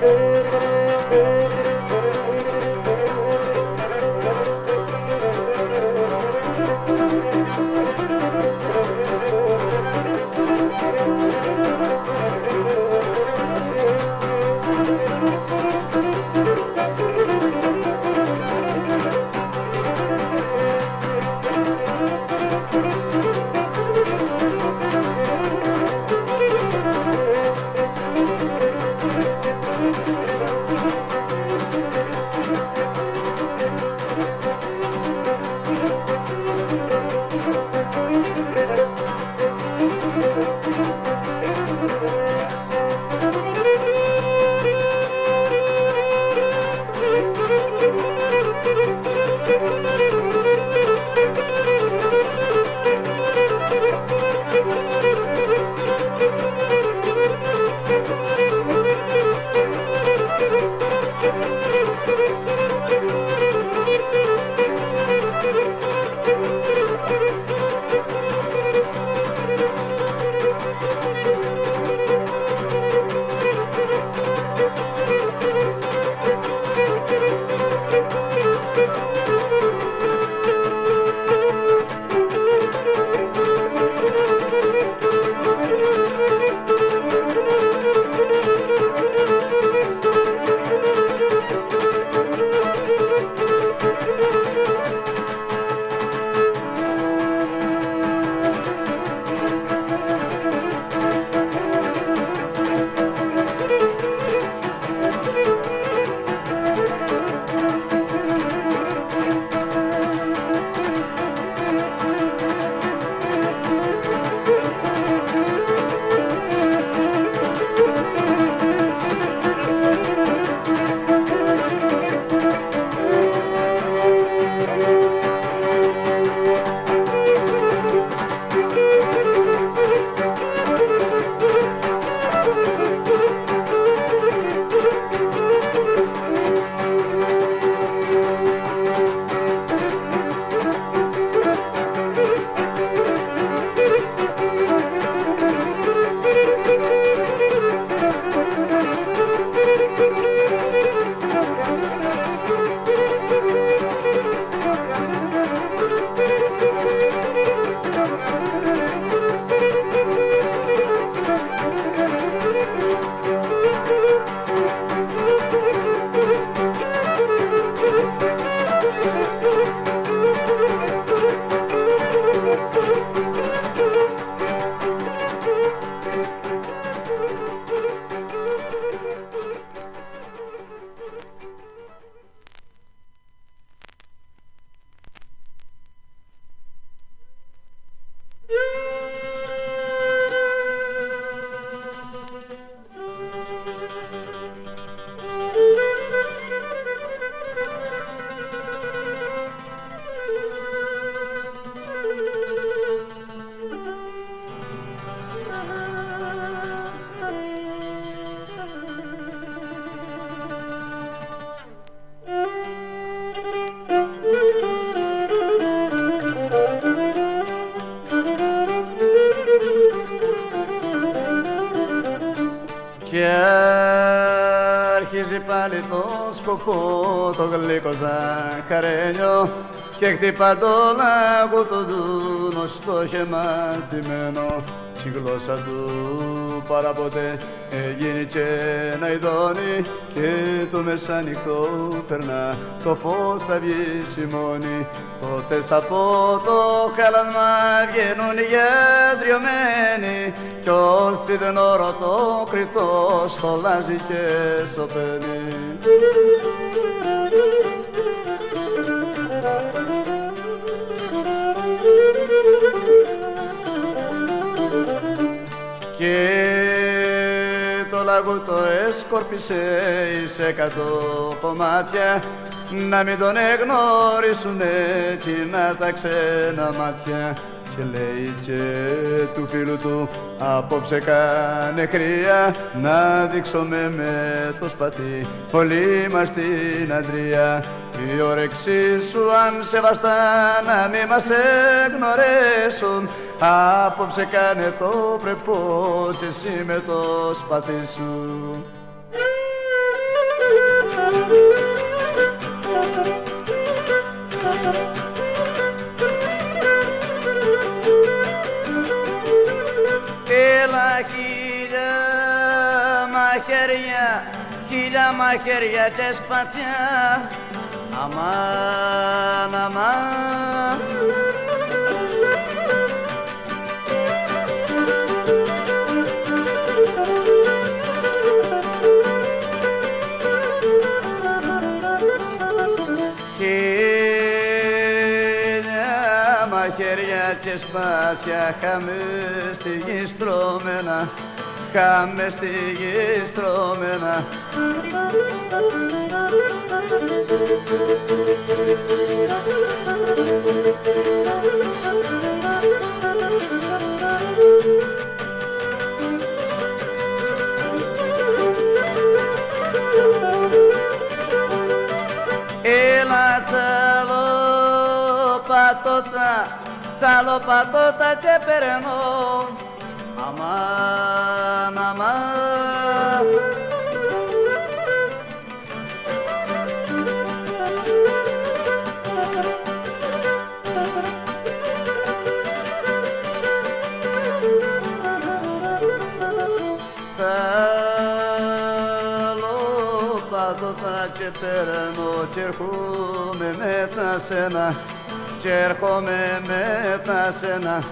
Hey. Το γλυκό ζαχαρένιο και χτυπά το λάγο το δούνο στο χεμάτιμένο η γλώσσα του παραποτέ. Έγινε και ένα ειδώνει και το μεσάνυχτο περνά. Το φως θα βγει σημώνει τότε από το χαλασμά βγαίνουν οι γέντριωμένοι κι όσοι δεν το κρυφτό σχολάζει και σωπαίνει και το λαγό το έσκορπισε εις εκατό κομμάτια να μην τον εγνώρισουν έτσι να τα ξένα μάτια. Και λέει και του φίλου του απόψε κάνε κρύα να δείξουμε με το σπαθί πολύ μας την αντρία. Η όρεξή σου αν σε βαστά να μη μας εγνωρέσουν Απόψε κάνε το πρεπό και εσύ με το σπαθί σου. Έλα χίλια μαχαίρια, χίλια μαχαίρια και σπατιά, αμάν, αμάν, και σπάτια χάμε στη γη στρώμενα χάμε στη γη στρώμενα Έλα τσαλό πατώτα, Salopatota ce pereno Aman, aman περνώ και έρχομαι μετά σένα και έρχομαι μετά σένα